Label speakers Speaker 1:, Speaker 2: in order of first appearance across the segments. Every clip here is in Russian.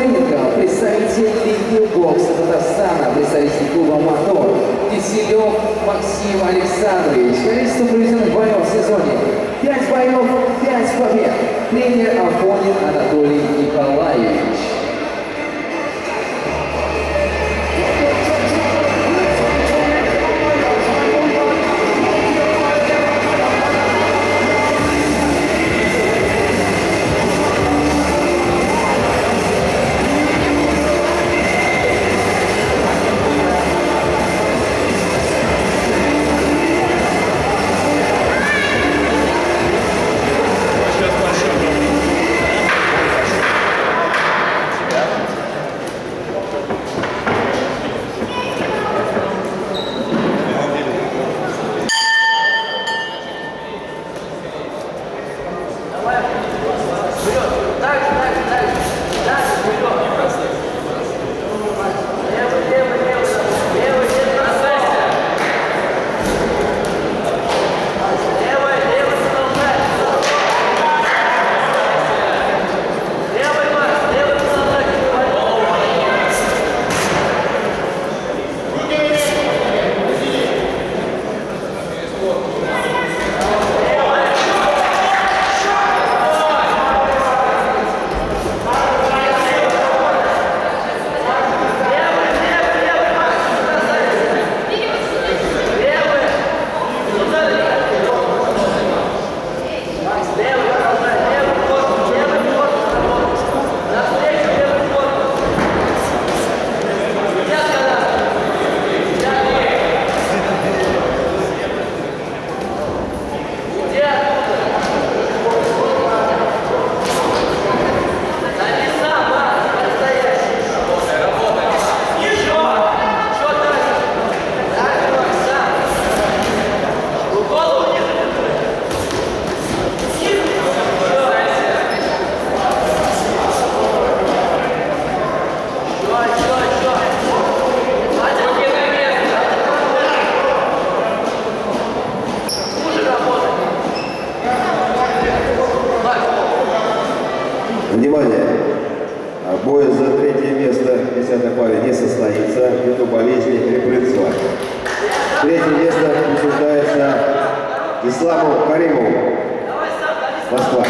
Speaker 1: Ринга, представитель Лиги бокса Татарстана, представитель клуба «Мотор», Киселев Максим Александрович. Количество боев в сезоне. 5 боев, 5 побед. Тренер Афонин Анатолий Николаевич.
Speaker 2: left. Состоится ввиду болезни репрессора. Третье место присуждается Исламу Каримову. Москва.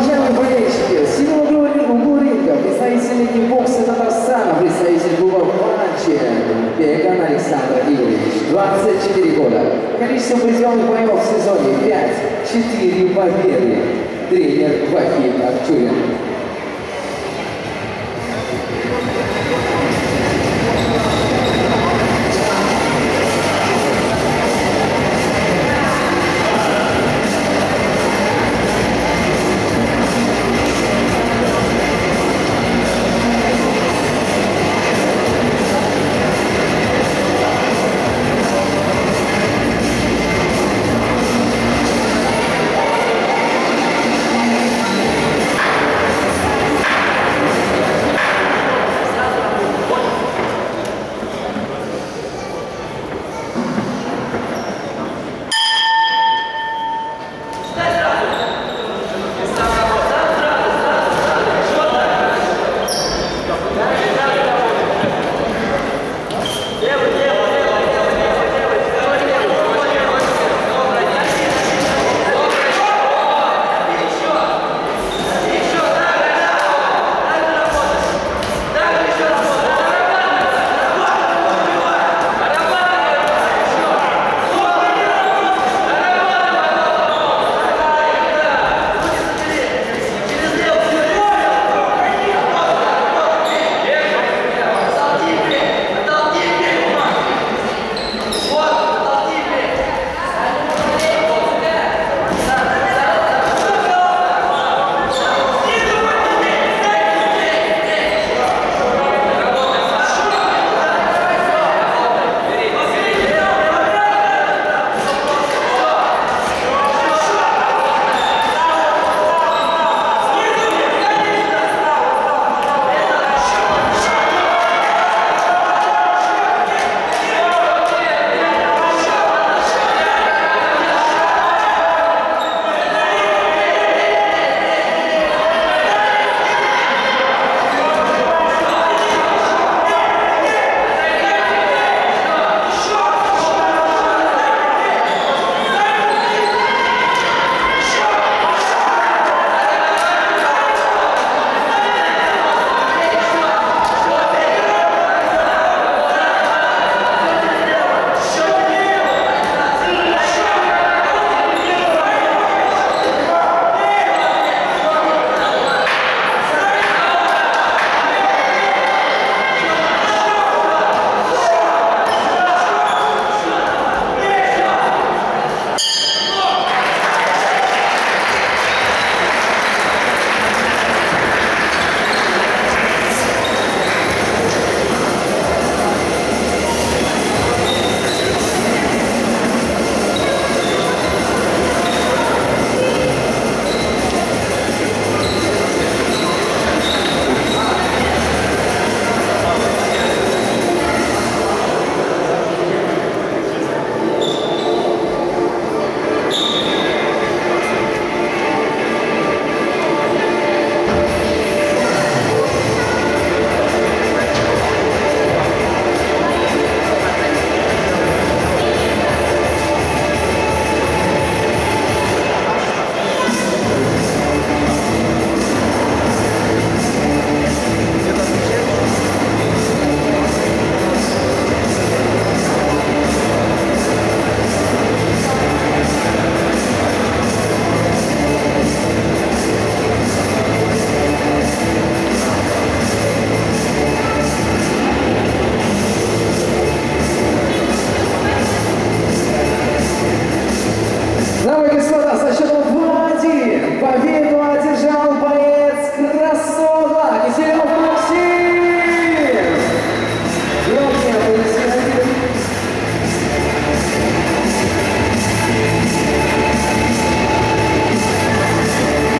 Speaker 1: Уважаемые болельщики, с силового углу ринга, представитель бокса Татарстана, представитель клуба «Панчи», Беган Александр Игоревич, 24 года. Количество проведенных боев в сезоне 5, 4 победы. Тренер Вахид Актюрин.